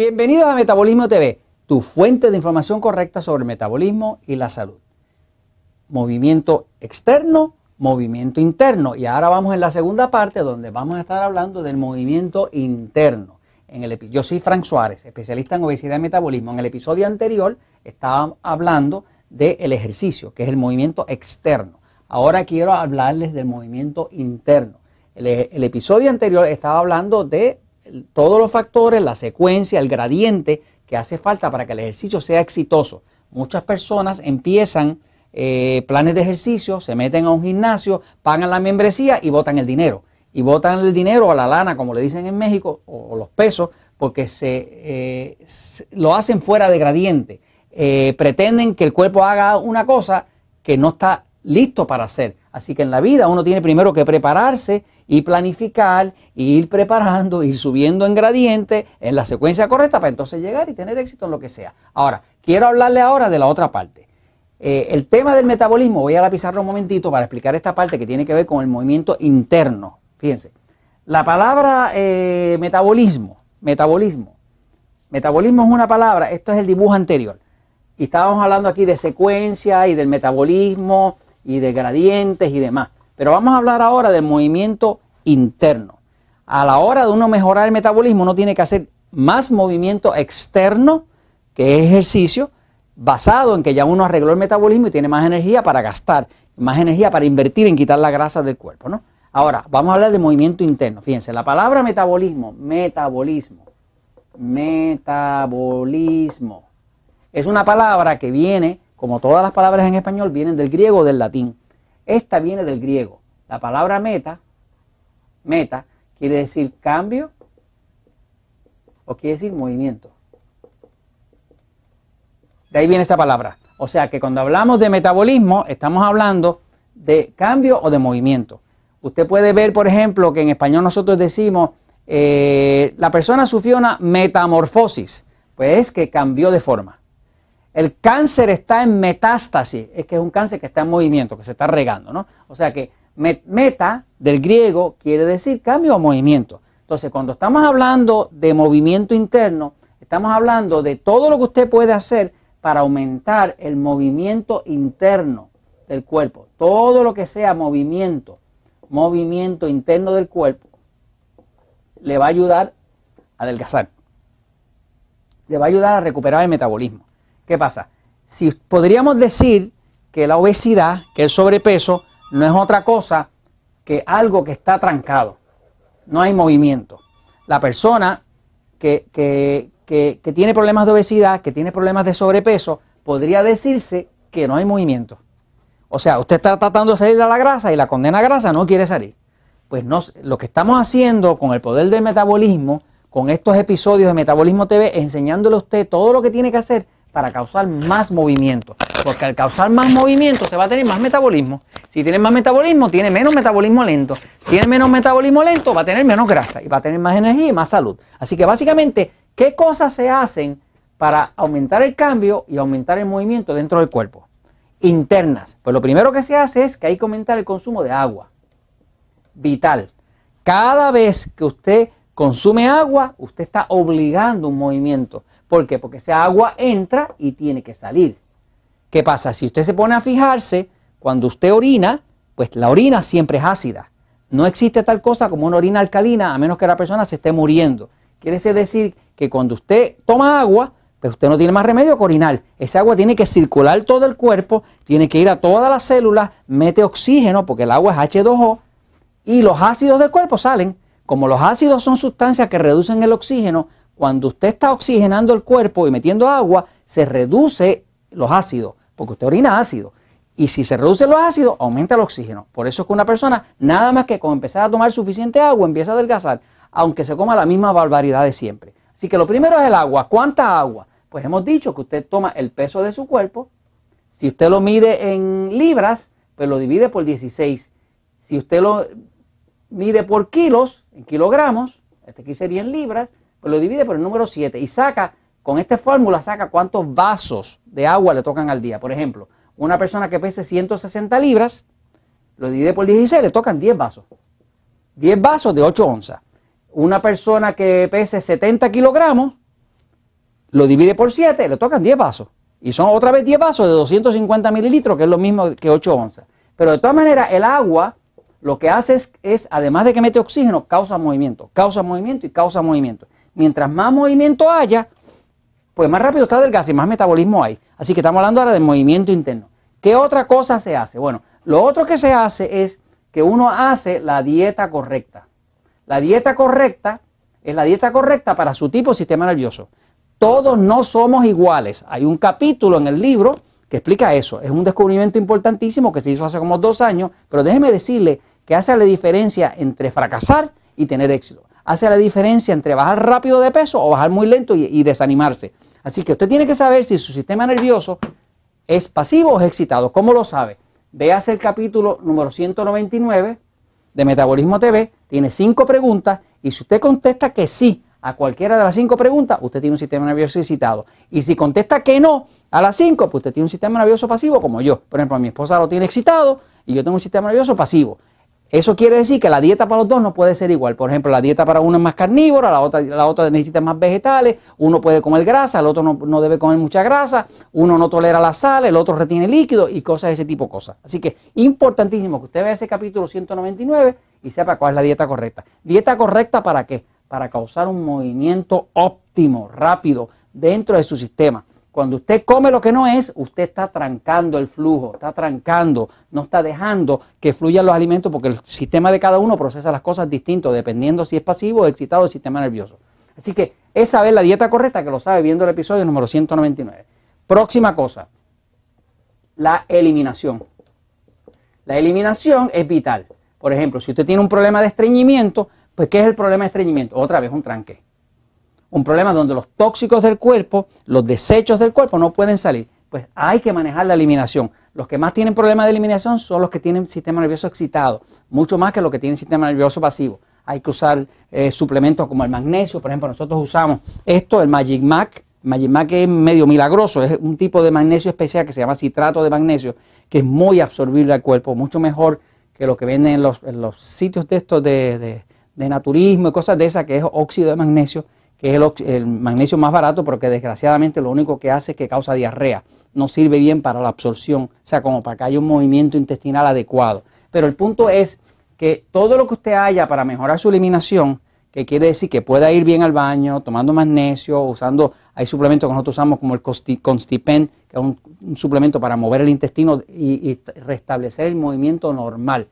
Bienvenidos a Metabolismo TV, tu fuente de información correcta sobre el metabolismo y la salud. Movimiento externo, movimiento interno. Y ahora vamos en la segunda parte donde vamos a estar hablando del movimiento interno. En el, yo soy Frank Suárez, especialista en obesidad y metabolismo. En el episodio anterior estaba hablando del ejercicio, que es el movimiento externo. Ahora quiero hablarles del movimiento interno. el episodio anterior estaba hablando de todos los factores, la secuencia, el gradiente que hace falta para que el ejercicio sea exitoso. Muchas personas empiezan eh, planes de ejercicio, se meten a un gimnasio, pagan la membresía y votan el dinero. Y votan el dinero a la lana, como le dicen en México, o, los pesos, porque eh, se, lo hacen fuera de gradiente. Eh, pretenden que el cuerpo haga una cosa que no está listo para hacer. Así que en la vida uno tiene primero que prepararse y planificar, y ir preparando, ir subiendo en gradiente en la secuencia correcta para entonces llegar y tener éxito en lo que sea. Ahora, quiero hablarle ahora de la otra parte. Eh, el tema del metabolismo, voy a la un momentito para explicar esta parte que tiene que ver con el movimiento interno. Fíjense, la palabra eh, metabolismo, metabolismo, metabolismo es una palabra, esto es el dibujo anterior. Y estábamos hablando aquí de secuencia y del metabolismo y de gradientes y demás. Pero vamos a hablar ahora del movimiento interno. A la hora de uno mejorar el metabolismo, uno tiene que hacer más movimiento externo, que es ejercicio, basado en que ya uno arregló el metabolismo y tiene más energía para gastar, más energía para invertir en quitar la grasa del cuerpo. ¿no? Ahora, vamos a hablar de movimiento interno. Fíjense, la palabra metabolismo, metabolismo, metabolismo, es una palabra que viene como todas las palabras en español, vienen del griego o del latín. Esta viene del griego. La palabra meta, meta, quiere decir cambio o quiere decir movimiento. De ahí viene esta palabra. O sea que cuando hablamos de metabolismo, estamos hablando de cambio o de movimiento. Usted puede ver, por ejemplo, que en español nosotros decimos, eh, la persona sufrió una metamorfosis, pues es que cambió de forma. El cáncer está en metástasis, es que es un cáncer que está en movimiento, que se está regando, ¿no? O sea que meta del griego quiere decir cambio o movimiento. Entonces, cuando estamos hablando de movimiento interno, estamos hablando de todo lo que usted puede hacer para aumentar el movimiento interno del cuerpo. Todo lo que sea movimiento, movimiento interno del cuerpo, le va a ayudar a adelgazar. Le va a ayudar a recuperar el metabolismo. ¿Qué pasa? Si podríamos decir que la obesidad, que el sobrepeso, no es otra cosa que algo que está trancado. No hay movimiento. La persona que, que, tiene problemas de obesidad, que tiene problemas de sobrepeso, podría decirse que no hay movimiento. O sea, usted está tratando de salir de la grasa y la condena grasa no quiere salir. Pues no, lo que estamos haciendo con el poder del metabolismo, con estos episodios de Metabolismo TV, enseñándole a usted todo lo que tiene que hacer para causar más movimiento. Porque al causar más movimiento se va a tener más metabolismo. Si tiene más metabolismo, tiene menos metabolismo lento. Si tiene menos metabolismo lento, va a tener menos grasa y va a tener más energía y más salud. Así que básicamente, ¿qué cosas se hacen para aumentar el cambio y aumentar el movimiento dentro del cuerpo? Internas. Pues lo primero que se hace es que hay que aumentar el consumo de agua. Vital. Cada vez que usted consume agua, usted está obligando un movimiento. ¿Por qué? Porque esa agua entra y tiene que salir. ¿Qué pasa? Si usted se pone a fijarse, cuando usted orina, pues la orina siempre es ácida. No existe tal cosa como una orina alcalina a menos que la persona se esté muriendo. Quiere decir que cuando usted toma agua, pues usted no tiene más remedio que orinar. Esa agua tiene que circular todo el cuerpo, tiene que ir a todas las células, mete oxígeno, porque el agua es H2O, y los ácidos del cuerpo salen. Como los ácidos son sustancias que reducen el oxígeno, cuando usted está oxigenando el cuerpo y metiendo agua, se reduce los ácidos, porque usted orina ácido. Y si se reducen los ácidos, aumenta el oxígeno. Por eso es que una persona, nada más que con empezar a tomar suficiente agua, empieza a adelgazar, aunque se coma la misma barbaridad de siempre. Así que lo primero es el agua. ¿Cuánta agua? Pues hemos dicho que usted toma el peso de su cuerpo. Si usted lo mide en libras, pues lo divide por 16. Si usted lo mide por kilos, en kilogramos, este aquí sería en libras, pues lo divide por el número 7 y saca, con esta fórmula saca cuántos vasos de agua le tocan al día. Por ejemplo, una persona que pese 160 libras, lo divide por 16, le tocan 10 vasos. 10 vasos de 8 onzas. Una persona que pese 70 kilogramos, lo divide por 7, le tocan 10 vasos. Y son otra vez 10 vasos de 250 mililitros, que es lo mismo que 8 onzas. Pero de todas maneras, el agua lo que hace es, además de que mete oxígeno, causa movimiento, causa movimiento y causa movimiento. Mientras más movimiento haya, pues más rápido está del gas y más metabolismo hay. Así que estamos hablando ahora de movimiento interno. ¿Qué otra cosa se hace? Bueno, lo otro que se hace es que uno hace la dieta correcta. La dieta correcta es la dieta correcta para su tipo de sistema nervioso. Todos no somos iguales. Hay un capítulo en el libro que explica eso. Es un descubrimiento importantísimo que se hizo hace como dos años, pero déjeme decirle que hace la diferencia entre fracasar y tener éxito. Hace la diferencia entre bajar rápido de peso o bajar muy lento y, desanimarse. Así que usted tiene que saber si su sistema nervioso es pasivo o es excitado. ¿Cómo lo sabe? Véase el capítulo número 199 de Metabolismo TV. Tiene cinco preguntas y si usted contesta que sí a cualquiera de las cinco preguntas, usted tiene un sistema nervioso excitado. Y si contesta que no a las cinco, pues usted tiene un sistema nervioso pasivo como yo. Por ejemplo, mi esposa lo tiene excitado y yo tengo un sistema nervioso pasivo. Eso quiere decir que la dieta para los dos no puede ser igual. Por ejemplo, la dieta para uno es más carnívora, la otra, la otra necesita más vegetales, uno puede comer grasa, el otro no, debe comer mucha grasa, uno no tolera la sal, el otro retiene líquido y cosas de ese tipo de cosas. Así que importantísimo que usted vea ese capítulo 199 y sepa cuál es la dieta correcta. ¿Dieta correcta para qué? Para causar un movimiento óptimo, rápido, dentro de su sistema. Cuando usted come lo que no es, usted está trancando el flujo, está trancando, no está dejando que fluyan los alimentos porque el sistema de cada uno procesa las cosas distinto, dependiendo si es pasivo o excitado el sistema nervioso. Así que esa es la dieta correcta que lo sabe viendo el episodio número 199. Próxima cosa, la eliminación. La eliminación es vital. Por ejemplo, si usted tiene un problema de estreñimiento, pues ¿qué es el problema de estreñimiento? Otra vez un tranque un problema donde los tóxicos del cuerpo, los desechos del cuerpo no pueden salir. Pues hay que manejar la eliminación. Los que más tienen problemas de eliminación son los que tienen sistema nervioso excitado, mucho más que los que tienen sistema nervioso pasivo. Hay que usar eh, suplementos como el magnesio, por ejemplo, nosotros usamos esto, el Magic Mac. Magic Mac es medio milagroso, es un tipo de magnesio especial que se llama citrato de magnesio, que es muy absorbible al cuerpo, mucho mejor que lo que venden en los, sitios de estos de, de naturismo y cosas de esas, que es óxido de magnesio que es el, magnesio más barato, pero que desgraciadamente lo único que hace es que causa diarrea. No sirve bien para la absorción, o sea, como para que haya un movimiento intestinal adecuado. Pero el punto es que todo lo que usted haya para mejorar su eliminación, que quiere decir que pueda ir bien al baño, tomando magnesio, usando, hay suplementos que nosotros usamos como el Constipen, que es un, suplemento para mover el intestino y, y restablecer el movimiento normal.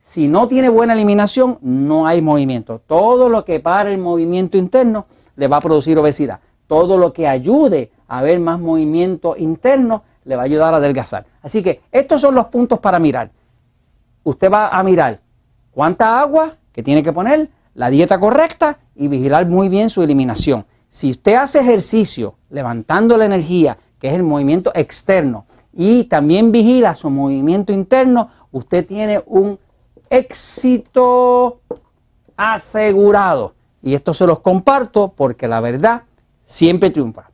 Si no tiene buena eliminación, no hay movimiento. Todo lo que para el movimiento interno le va a producir obesidad. Todo lo que ayude a ver más movimiento interno le va a ayudar a adelgazar. Así que estos son los puntos para mirar. Usted va a mirar cuánta agua que tiene que poner, la dieta correcta y vigilar muy bien su eliminación. Si usted hace ejercicio levantando la energía, que es el movimiento externo, y también vigila su movimiento interno, usted tiene un éxito asegurado. Y esto se los comparto porque la verdad siempre triunfa.